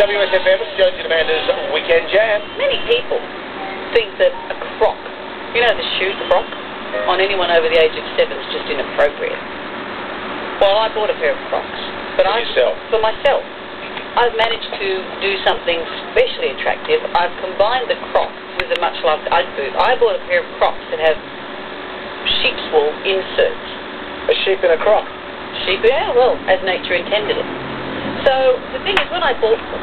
WSFM, it's Jonesy Amanda's Weekend Jam. Many people think that a croc, you know the shoe croc, on anyone over the age of seven is just inappropriate. Well, I bought a pair of crocs. But For I, yourself? For myself. I've managed to do something especially attractive. I've combined the croc with the much-loved Ugg boot. I bought a pair of crocs that have sheep's wool inserts. A sheep in a croc. Sheep, yeah, well, as nature intended it. So the thing is, when I bought them,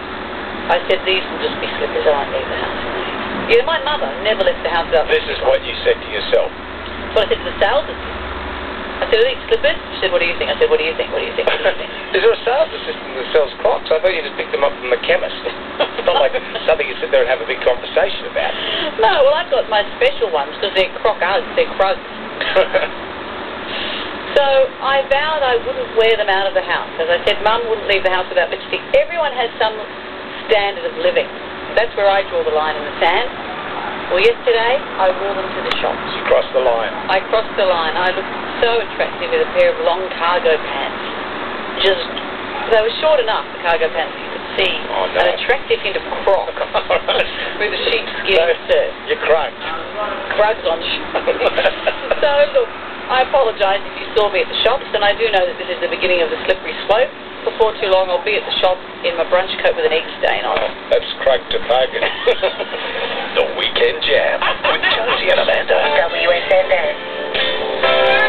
I said these will just be slippers. I won't leave the house. You know, my mother never left the house without. This is what you said to yourself. That's what I said to the sales assistant. I said, are these slippers? She said, what do you think? I said, what do you think? What do you think? What do you think? is there a sales assistant that sells crocs? I thought you just picked them up from the chemist. it's not like something you sit there and have a big conversation about. no, well, I've got my special ones because they're croc Uggs. They're crocs. So I vowed I wouldn't wear them out of the house. As I said, Mum wouldn't leave the house without lipstick. Everyone has some standard of living. That's where I draw the line in the sand. Well, yesterday I wore them to the shops. you crossed the line. I crossed the line. I looked so attractive in a pair of long cargo pants. Just, they were short enough, the cargo pants, you could see Oh, no. an attractive hint of croc with a sheepskin So, insert. You're crunked. Crugs on so, look, I apologise if you saw me at the shops, and I do know that this is the beginning of the slippery slope. Before too long, I'll be at the shop in my brunch coat with an egg stain on it. That's Craig to Pagan. the Weekend Jam with Jonesy and Amanda. WSFM.